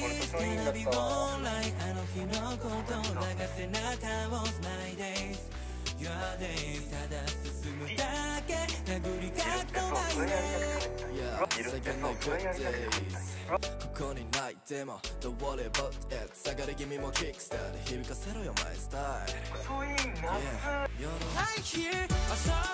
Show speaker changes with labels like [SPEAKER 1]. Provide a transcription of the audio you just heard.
[SPEAKER 1] It's gonna be alright あの日のこと流せなか was my days Your days ただ進むだけ殴りかきの my way
[SPEAKER 2] Yeah, second good days ここに泣いても Don't worry about it 下がり気味もキックスターで響かせろよマイスタイル
[SPEAKER 3] そういい夏
[SPEAKER 2] Yeah, you're the
[SPEAKER 1] I hear a song on the